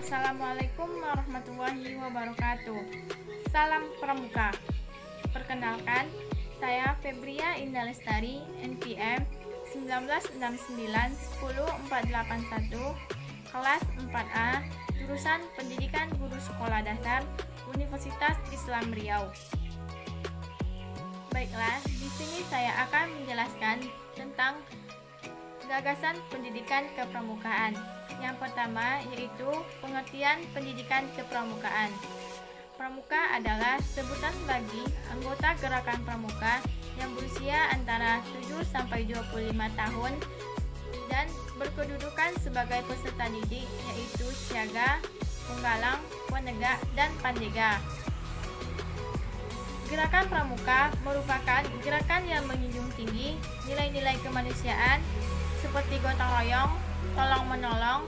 Assalamualaikum warahmatullahi wabarakatuh. Salam Pramuka. Perkenalkan, saya Febria Indah Lestari, NPM 1969-10481, kelas 4A, jurusan Pendidikan Guru Sekolah Dasar, Universitas Islam Riau. Baiklah, di sini saya akan menjelaskan tentang gagasan pendidikan kepramukaan. Yang pertama yaitu pengertian pendidikan kepramukaan. Pramuka adalah sebutan bagi anggota gerakan pramuka yang berusia antara 7 sampai 25 tahun dan berkedudukan sebagai peserta didik yaitu siaga, penggalang, penegak, dan pandega. Gerakan pramuka merupakan gerakan yang menjunjung tinggi nilai-nilai kemanusiaan seperti gotong royong, tolong menolong,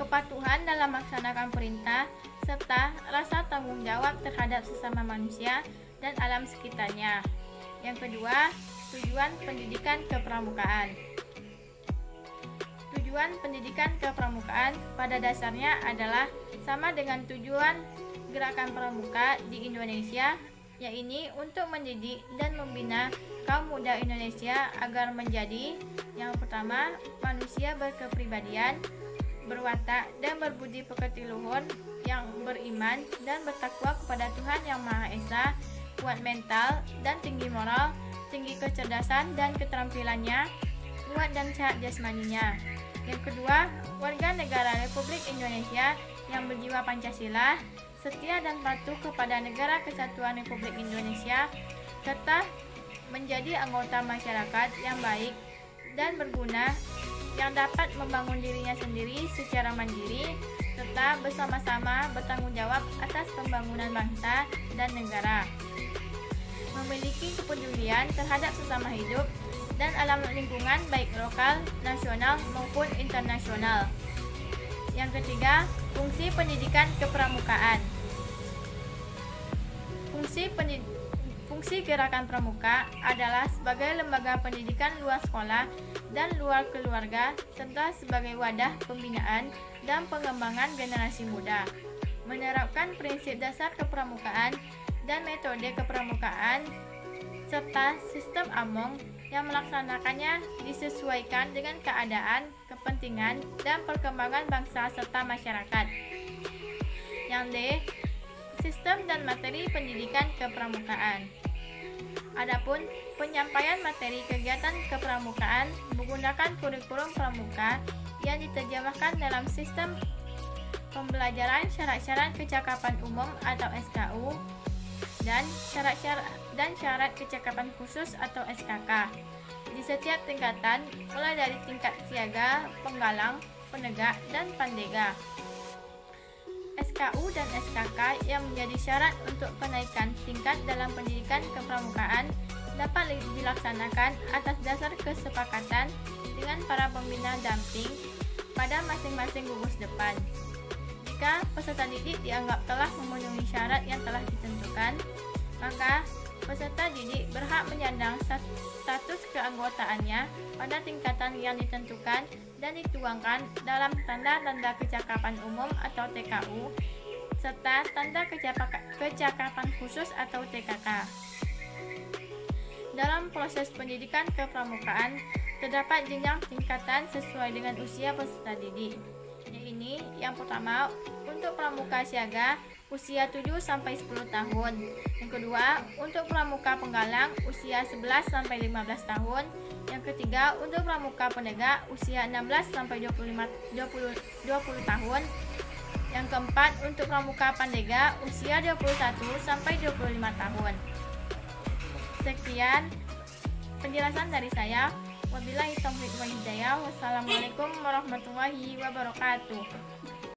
kepatuhan dalam melaksanakan perintah, serta rasa tanggung jawab terhadap sesama manusia dan alam sekitarnya. Yang kedua, tujuan pendidikan kepramukaan. Tujuan pendidikan kepramukaan pada dasarnya adalah sama dengan tujuan gerakan pramuka di Indonesia yaitu untuk mendidik dan membina kaum muda Indonesia agar menjadi yang pertama manusia berkepribadian, berwatak dan berbudi pekerti luhur yang beriman dan bertakwa kepada Tuhan yang Maha Esa, kuat mental dan tinggi moral, tinggi kecerdasan dan keterampilannya, kuat dan sehat jasmaninya. Yang kedua, warga negara Republik Indonesia yang berjiwa Pancasila, setia dan patuh kepada negara kesatuan Republik Indonesia, serta menjadi anggota masyarakat yang baik dan berguna yang dapat membangun dirinya sendiri secara mandiri serta bersama-sama bertanggung jawab atas pembangunan bangsa dan negara. Memiliki kepedulian terhadap sesama hidup dan alam lingkungan baik lokal, nasional maupun internasional. Yang ketiga, fungsi pendidikan kepramukaan. Fungsi Fungsi Gerakan Pramuka adalah sebagai lembaga pendidikan luar sekolah dan luar keluarga serta sebagai wadah pembinaan dan pengembangan generasi muda. Menerapkan prinsip dasar kepramukaan dan metode kepramukaan serta sistem AMONG yang melaksanakannya disesuaikan dengan keadaan, kepentingan, dan perkembangan bangsa serta masyarakat. Yang D sistem dan materi pendidikan kepramukaan. Adapun penyampaian materi kegiatan kepramukaan menggunakan kurikulum pramuka yang diterjemahkan dalam sistem pembelajaran syarat-syarat kecakapan umum atau SKU dan syarat-syarat dan syarat kecakapan khusus atau SKK di setiap tingkatan mulai dari tingkat siaga, penggalang, penegak, dan pandega. SKU dan SKK yang menjadi syarat untuk kenaikan tingkat dalam pendidikan kepramukaan dapat dilaksanakan atas dasar kesepakatan dengan para pembina damping pada masing-masing gugus depan. Jika peserta didik dianggap telah memenuhi syarat yang telah ditentukan, maka peserta didik berhak menyandang status keanggotaannya pada tingkatan yang ditentukan dan dituangkan dalam tanda-tanda kecakapan umum atau TKU serta tanda kecakapan khusus atau TKK. Dalam proses pendidikan kepramukaan, terdapat jenjang tingkatan sesuai dengan usia peserta didik. Ini yang pertama untuk pramuka siaga usia 7 sampai 10 tahun. Yang kedua, untuk pramuka penggalang usia 11 sampai 15 tahun. Yang ketiga, untuk pramuka penegak usia 16 sampai 25 20 20 tahun. Yang keempat, untuk pramuka pandega usia 21 sampai 25 tahun. Sekian penjelasan dari saya. Wabillahi taufiq wal hidayah. Wassalamualaikum warahmatullahi wabarakatuh.